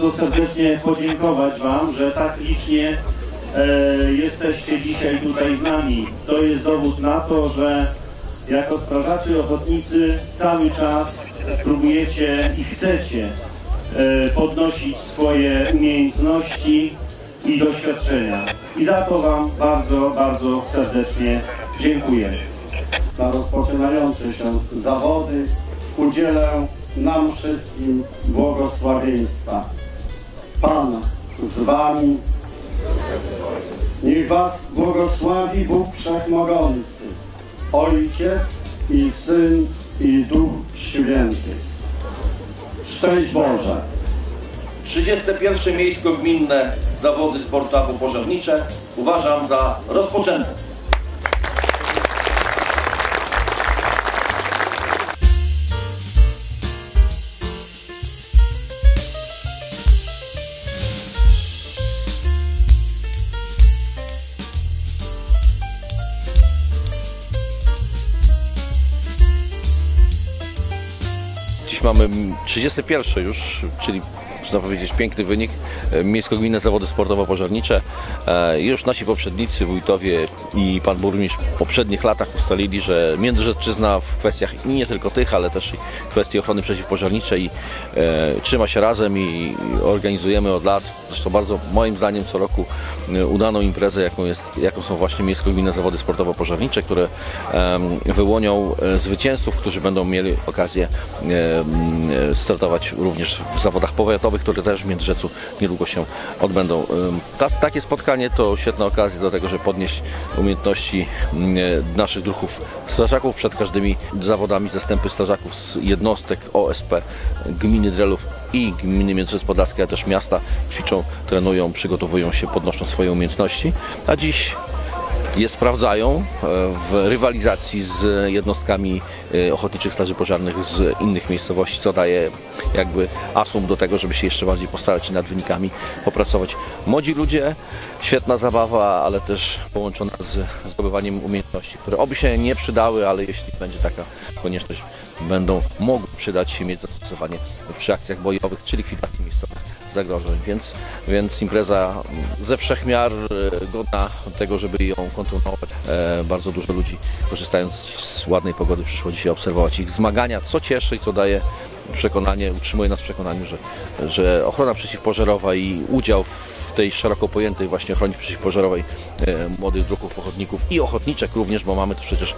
bardzo serdecznie podziękować Wam, że tak licznie e, jesteście dzisiaj tutaj z nami. To jest dowód na to, że jako strażacy ochotnicy cały czas próbujecie i chcecie e, podnosić swoje umiejętności i doświadczenia. I za to Wam bardzo, bardzo serdecznie dziękuję. na rozpoczynające się zawody udzielę nam wszystkim błogosławieństwa. Pan z wami. Niech was błogosławi Bóg Wszechmogący, Ojciec i Syn i Duch Święty. Szczęść Boże! 31 Miejsko-Gminne Zawody Sportowo-Pożarnicze uważam za rozpoczęte. Mamy 31 już, czyli można powiedzieć piękny wynik. e, Miejsko-gminne zawody sportowo-pożarnicze. E, Już nasi poprzednicy, wójtowie i pan burmistrz w poprzednich latach ustalili, że Międzyrzecczyzna w kwestiach nie tylko tych, ale też i kwestii ochrony przeciwpożarniczej e, trzyma się razem i organizujemy od lat, zresztą bardzo moim zdaniem co roku udaną imprezę, jaką, jest, jaką są właśnie Miejsko-gminne zawody sportowo-pożarnicze, które wyłonią zwycięzców, którzy będą mieli okazję startować również w zawodach powiatowych, które też w Międzyrzeczu niedługo się odbędą. Ta, takie spotkanie to świetna okazja do tego, żeby podnieść umiejętności m, e, naszych druhów strażaków przed każdymi zawodami zastępy strażaków z jednostek OSP gminy Drelów i gminy Międzyrzec Podlaskie, ale też miasta ćwiczą, trenują, przygotowują się, podnoszą swoje umiejętności. A dziś je sprawdzają e, w rywalizacji z jednostkami ochotniczych straży pożarnych z innych miejscowości, co daje jakby asum do tego, żeby się jeszcze bardziej postarać i nad wynikami popracować. Młodzi ludzie, świetna zabawa, ale też połączona z zdobywaniem umiejętności, które oby się nie przydały, ale jeśli będzie taka konieczność, będą mogły przydać się, mieć zastosowanie przy akcjach bojowych czy likwidacji zagrożeń, więc, więc impreza ze wszechmiar e, godna tego, żeby ją kontynuować. E, bardzo dużo ludzi korzystając z ładnej pogody przyszło dzisiaj obserwować ich zmagania, co cieszy i co daje przekonanie, utrzymuje nas w przekonaniu, że, że ochrona przeciwpożarowa i udział w tej szeroko pojętej właśnie ochronie przeciwpożarowej e, młodych druhów ochotników i ochotniczek również, bo mamy tu przecież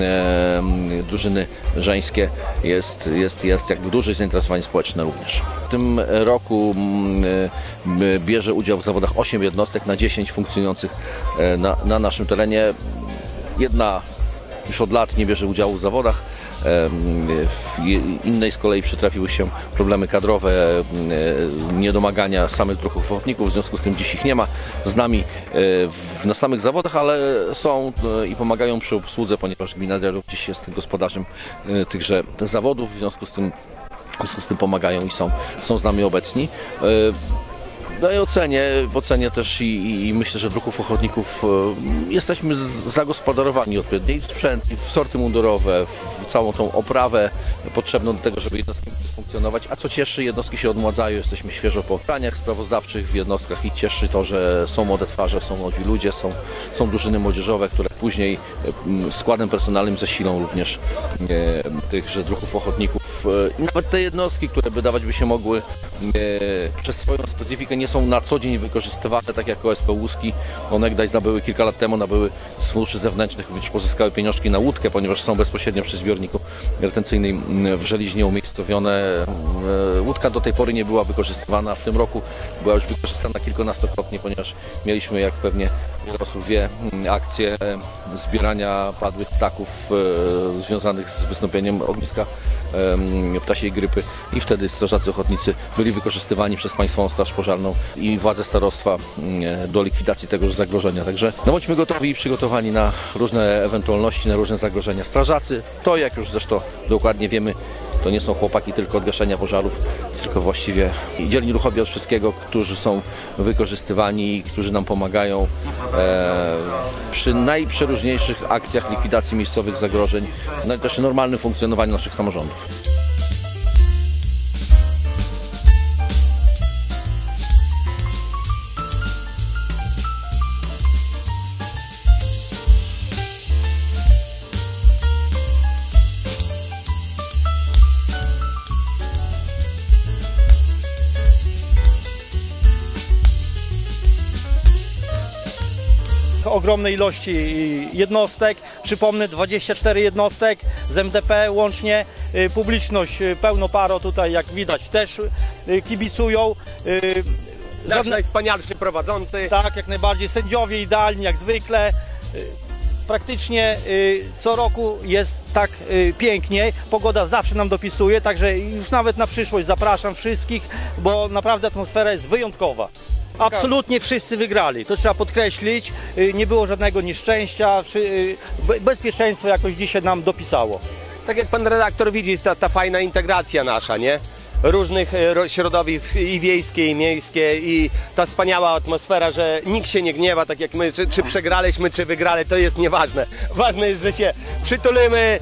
e, drużyny żeńskie, jest, jest, jest jakby duże zainteresowanie społeczne również. W tym roku mm, e, bierze udział w zawodach 8 jednostek na 10 funkcjonujących e, na, na naszym terenie. Jedna już od lat nie bierze udziału w zawodach. Innej z kolei przytrafiły się problemy kadrowe, e, niedomagania samych druhów ochotników, w związku z tym dziś ich nie ma z nami e, na samych zawodach, ale są e, i pomagają przy obsłudze, ponieważ gmina Derów dziś jest gospodarzem e, tychże zawodów, w związku z tym, w związku z tym pomagają i są, są z nami obecni. E, no ocenie, w ocenie też i, i, myślę, że druhów ochotników e, jesteśmy z- zagospodarowani odpowiednio i w sprzęt, i w sorty mundurowe, w całą tą oprawę potrzebną do tego, żeby jednostki funkcjonować. A co cieszy, jednostki się odmładzają, jesteśmy świeżo po graniach sprawozdawczych w jednostkach i cieszy to, że są młode twarze, są młodzi ludzie, są, są drużyny młodzieżowe, które później e, składem personalnym zasilą również e, tychże druhów ochotników. E, I nawet te jednostki, które wydawać by się mogły e, przez swoją specyfikę nie są na co dzień wykorzystywane, tak jak OSP Łuski. One gdzieś nabyły kilka lat temu, nabyły z funduszy zewnętrznych, również pozyskały pieniążki na łódkę, ponieważ są bezpośrednio przy zbiorniku retencyjnym w Żeliźnie umiejscowione. E, Łódka do tej pory nie była wykorzystywana, w tym roku była już wykorzystana kilkunastokrotnie, ponieważ mieliśmy, jak pewnie wiele osób wie, m, akcję e, zbierania padłych ptaków e, związanych z wystąpieniem ogniska ptasiej grypy i wtedy strażacy ochotnicy byli wykorzystywani przez Państwową Straż Pożarną i władze starostwa mm, do likwidacji tegoż zagrożenia. Także no bądźmy gotowi i przygotowani na różne ewentualności, na różne zagrożenia. Strażacy, to jak już zresztą dokładnie wiemy, to nie są chłopaki tylko od gaszenia pożarów, tylko właściwie dzielni ruchowi od wszystkiego, którzy są wykorzystywani i którzy nam pomagają e, przy najprzeróżniejszych akcjach likwidacji miejscowych zagrożeń, no i też normalnym funkcjonowaniu naszych samorządów. Ogromnej ilości jednostek. Przypomnę, 24 jednostek z MDP łącznie. Y, Publiczność y, pełno paro tutaj, jak widać, też y, kibicują. Nasz żadne- najwspanialszy prowadzący. tak, jak najbardziej. Sędziowie idealni, jak zwykle. Praktycznie co roku jest tak pięknie. Pogoda zawsze nam dopisuje, także już nawet na przyszłość zapraszam wszystkich, bo naprawdę atmosfera jest wyjątkowa. Absolutnie wszyscy wygrali, to trzeba podkreślić. Y, Nie było żadnego nieszczęścia, y, be- bezpieczeństwo jakoś dzisiaj nam dopisało. Tak jak pan redaktor widzi, jest ta, ta fajna integracja nasza, nie? Różnych ro- środowisk i wiejskie, i miejskie i ta wspaniała atmosfera, że nikt się nie gniewa, tak jak my, czy, czy przegraliśmy, czy wygrali, to jest nieważne. Ważne jest, że się przytulimy,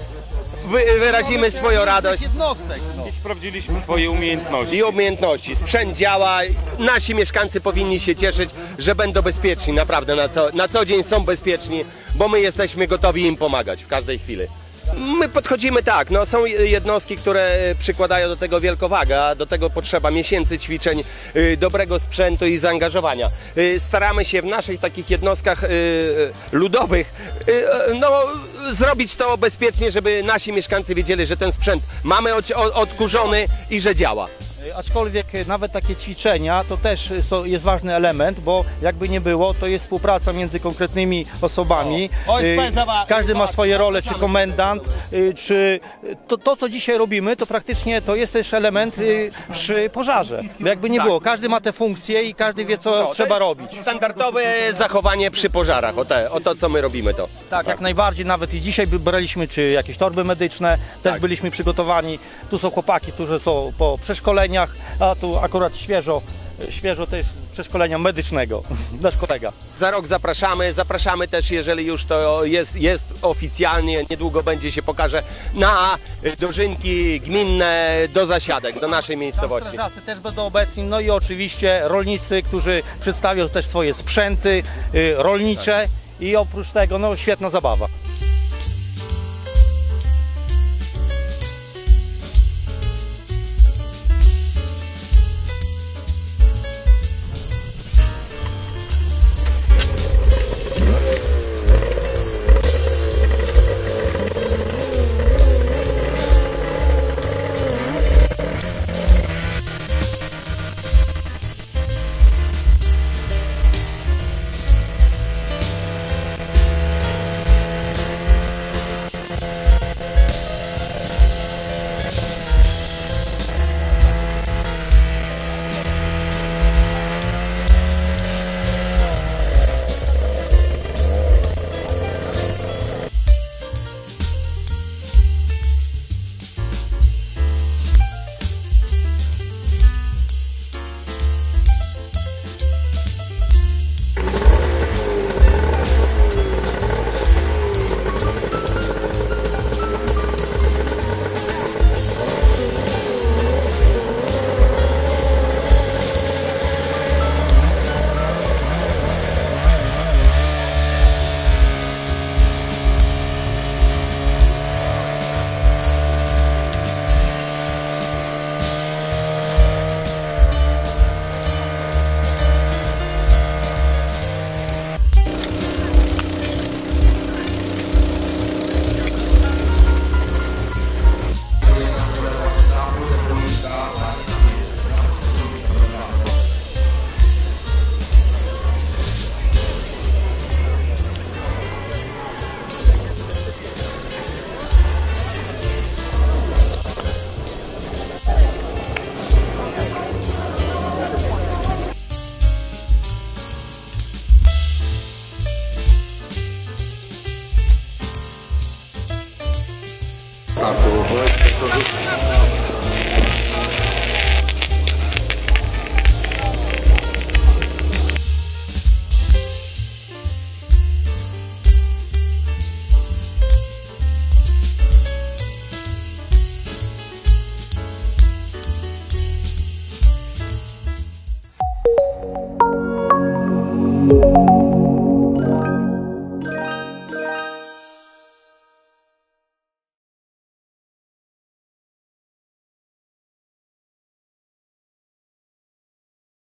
wy, wyrazimy swoją radość Jednostek, no. Sprawdziliśmy swoje umiejętności. i umiejętności. Sprzęt działa, nasi mieszkańcy powinni się cieszyć, że będą bezpieczni, naprawdę na co, na co dzień są bezpieczni, bo my jesteśmy gotowi im pomagać w każdej chwili. My podchodzimy tak, no są jednostki, które przykładają do tego wielką wagę, a do tego potrzeba miesięcy ćwiczeń, y, dobrego sprzętu i zaangażowania. Y, Staramy się w naszych takich jednostkach ludowych no, zrobić to bezpiecznie, żeby nasi mieszkańcy wiedzieli, że ten sprzęt mamy od, od, odkurzony i że działa. Y, Aczkolwiek y, nawet takie ćwiczenia to też jest ważny element, bo jakby nie było, to jest współpraca między konkretnymi osobami. Zawa- Każdy ma swoje role, czy komendant, czy to, to, co dzisiaj robimy, to praktycznie to jest też element przy pożarze. Bo jakby nie było, każdy ma te funkcje i każdy wie, co Tak. No, trzeba robić. Standardowe zachowanie przy pożarach, o, te, o to co my robimy to. Tak, jak najbardziej, nawet i dzisiaj braliśmy czy jakieś torby medyczne, też Tak. byliśmy przygotowani. Tu są chłopaki, którzy są po a tu akurat świeżo, świeżo też przeszkolenia medycznego, nasz kolega. Za rok zapraszamy, zapraszamy też, jeżeli już to jest, jest oficjalnie, niedługo będzie się pokaże na dożynki gminne do zasiadek, do naszej miejscowości. Strażacy też będą obecni, no i oczywiście rolnicy, którzy przedstawią też swoje sprzęty y, rolnicze i oprócz tego no świetna zabawa. Давайте покажу.